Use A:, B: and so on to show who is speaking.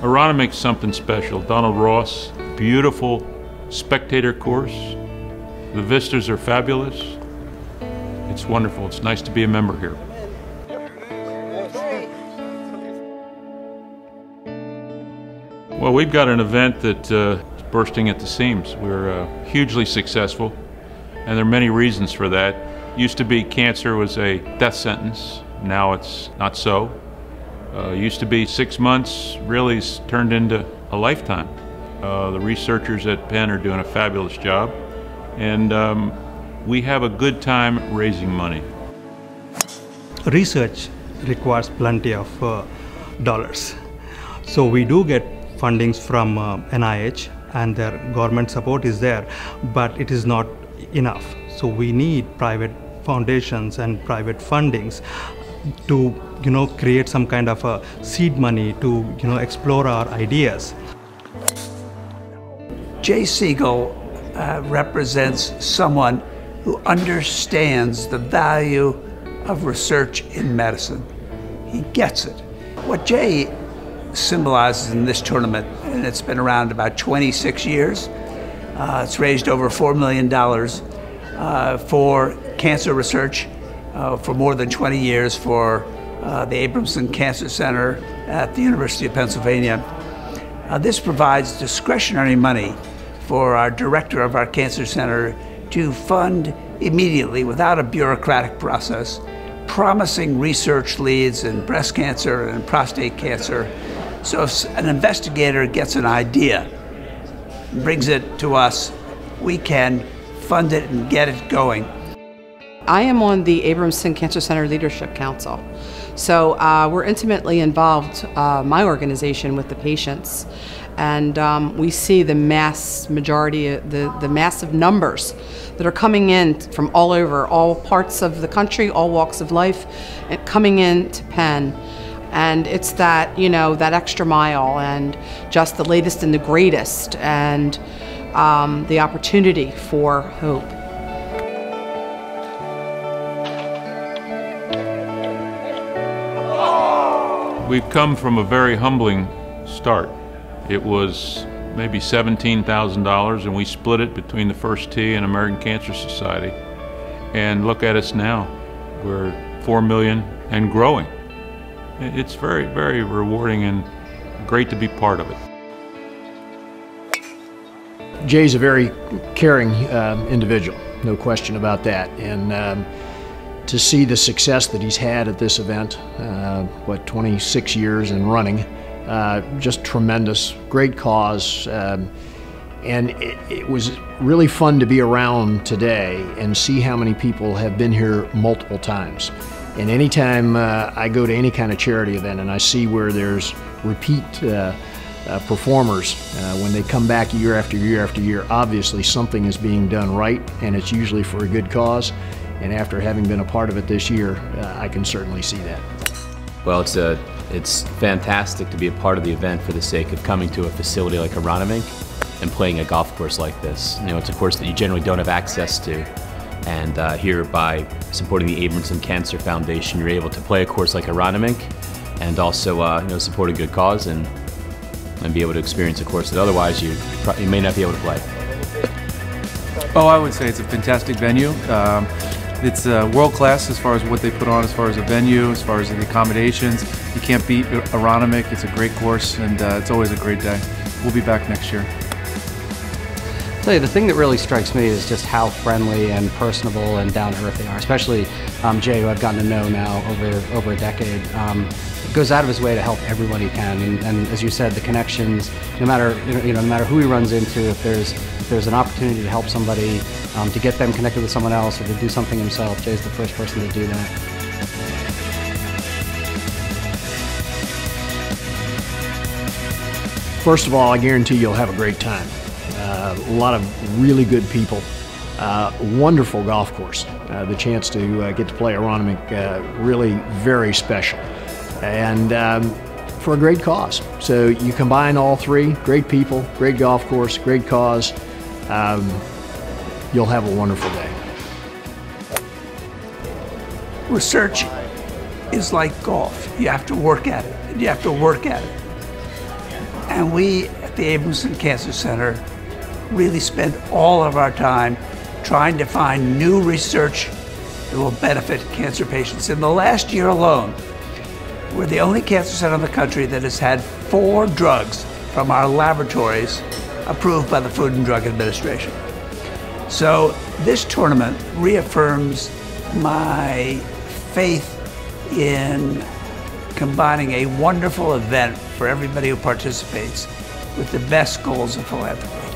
A: Aronimink's something special. Donald Ross, beautiful spectator course. The vistas are fabulous. It's wonderful. It's nice to be a member here. Well, we've got an event that uh, is bursting at the seams. We're uh, hugely successful, and there are many reasons for that. Used to be cancer was a death sentence. Now it's not so. Uh, used to be six months, really turned into a lifetime. Uh, the researchers at Penn are doing a fabulous job, and um, we have a good time raising money.
B: Research requires plenty of uh, dollars. So we do get fundings from uh, NIH and their government support is there, but it is not enough. So we need private foundations and private fundings to you know create some kind of a seed money to you know explore our ideas.
C: Jay Sigel uh, represents someone who understands the value of research in medicine. He gets it. What Jay symbolizes in this tournament, and it's been around about 26 years. Uh, it's raised over $4 million uh, for cancer research uh, for more than 20 years for uh, the Abramson Cancer Center at the University of Pennsylvania. Uh, this provides discretionary money for our director of our cancer center to fund immediately without a bureaucratic process promising research leads in breast cancer and prostate cancer so if an investigator gets an idea, brings it to us, we can fund it and get it going.
D: I am on the Abramson Cancer Center Leadership Council. So uh, we're intimately involved, uh, my organization, with the patients. And um, we see the mass majority, the, the massive numbers that are coming in from all over, all parts of the country, all walks of life, coming in to Penn and it's that you know that extra mile and just the latest and the greatest and um, the opportunity for hope
A: we've come from a very humbling start it was maybe $17,000 and we split it between the First Tee and American Cancer Society and look at us now we're 4 million and growing it's very, very rewarding and great to be part of it.
E: Jay's a very caring um, individual, no question about that. And um, to see the success that he's had at this event, uh, what, 26 years and running, uh, just tremendous, great cause. Um, and it, it, was really fun to be around today and see how many people have been here multiple times. And anytime uh, I go to any kind of charity event and I see where there's repeat uh, uh, performers, uh, when they come back year after year after year, obviously something is being done right and it's usually for a good cause. And after having been a part of it this year, uh, I can certainly see that.
F: Well, it's, a, it's fantastic to be a part of the event for the sake of coming to a facility like Aronimink and playing a golf course like this. You know, it's a course that you generally don't have access to. And uh, here, by supporting the Abramson Cancer Foundation, you're able to play a course like Aronimink and also uh, you know, support a good cause and, and be able to experience a course that otherwise you, you may not be able to play.
G: Oh, I would say it's a fantastic venue. Um, it's uh, world class as far as what they put on, as far as the venue, as far as the accommodations. You can't beat Aronimink. It's a great course, and uh, it's always a great day. We'll be back next year
H: tell you, the thing that really strikes me is just how friendly and personable and down to earth they are. Especially um, Jay, who I've gotten to know now over over a decade. Um, goes out of his way to help everyone he can, and, and, as you said, the connections. No matter you know, no matter who he runs into, if there's if there's an opportunity to help somebody, um, to get them connected with someone else, or to do something himself, Jay's the first person to do that.
E: First of all, I guarantee you'll have a great time. Uh, a lot of really good people. Uh, wonderful golf course. Uh, the chance to uh, get to play Aronimink, uh, really very special. And um, for a great cause. So you combine all three, great people, great golf course, great cause, um, you'll have a wonderful day.
C: Research is like golf. You have to work at it. You have to work at it. And we at the Abramson Cancer Center really spend all of our time trying to find new research that will benefit cancer patients. In the last year alone, we're the only cancer center in the country that has had four drugs from our laboratories approved by the Food and Drug Administration. So this tournament reaffirms my faith in combining a wonderful event for everybody who participates with the best goals of philanthropy.